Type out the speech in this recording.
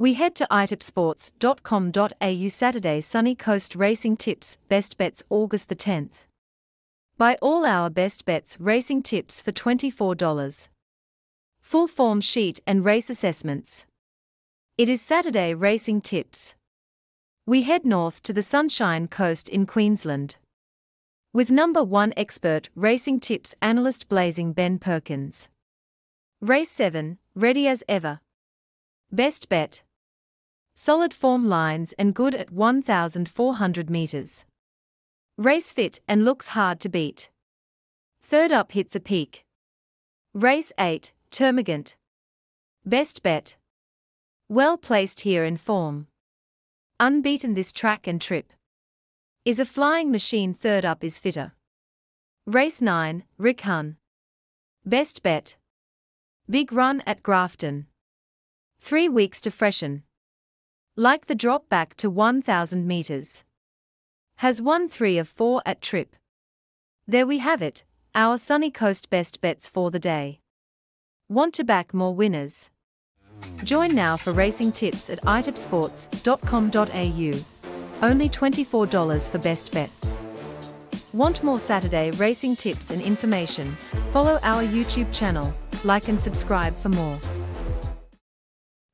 We head to itipsports.com.au Saturday Sunny Coast Racing Tips Best Bets August the 10th. Buy all our best bets racing tips for $24. Full form sheet and race assessments. It is Saturday Racing Tips. We head north to the Sunshine Coast in Queensland. With number one expert racing tips analyst Blazing Ben Perkins. Race 7, Ready Azz Ever. Best bet. Solid form lines and good at 1,400 meters. Race fit and looks hard to beat. Third up hits a peak. Race 8, Termagant. Best bet. Well placed here in form. Unbeaten this track and trip. Is a flying machine third up is fitter. Race 9, Richon. Best bet. Big run at Grafton. Three weeks to freshen. Like the drop back to 1000 meters. Has won three of four at trip. There we have it, our sunny coast best bets for the day. Want to back more winners? Join now for racing tips at itipsports.com.au. Only $24 for best bets. Want more Saturday racing tips and information? Follow our YouTube channel, like and subscribe for more.